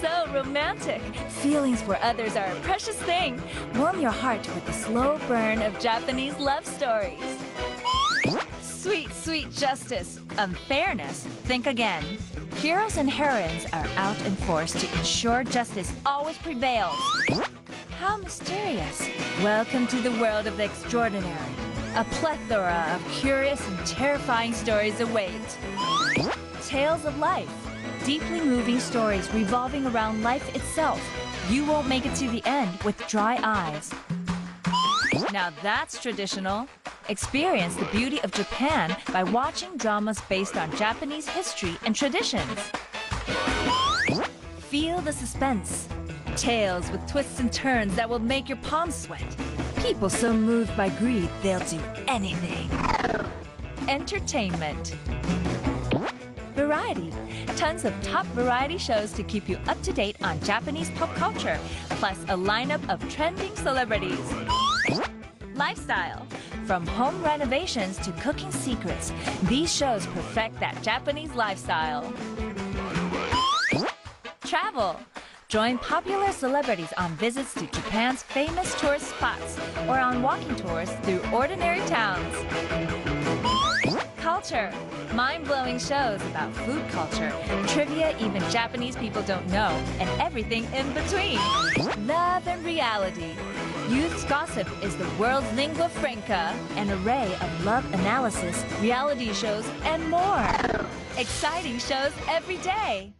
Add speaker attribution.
Speaker 1: so romantic. Feelings for others are a precious thing. Warm your heart with the slow burn of Japanese love stories. Sweet, sweet justice. Unfairness. Think again. Heroes and heroines are out in force to ensure justice always prevails. How mysterious. Welcome to the world of the extraordinary. A plethora of curious and terrifying stories await. Tales of life. Deeply moving stories revolving around life itself. You won't make it to the end with dry eyes. Now that's traditional. Experience the beauty of Japan by watching dramas based on Japanese history and traditions. Feel the suspense. Tales with twists and turns that will make your palms sweat. People so moved by greed, they'll do anything. Entertainment. Variety. Tons of top variety shows to keep you up to date on Japanese pop culture, plus a lineup of trending celebrities. Lifestyle. From home renovations to cooking secrets, these shows perfect that Japanese lifestyle. Travel. Join popular celebrities on visits to Japan's famous tourist spots or on walking tours through ordinary towns. Culture. Mind-blowing shows about food culture, trivia even Japanese people don't know, and everything in between. Love and reality. Youth's Gossip is the world's lingua franca, an array of love analysis, reality shows, and more. Exciting shows every day.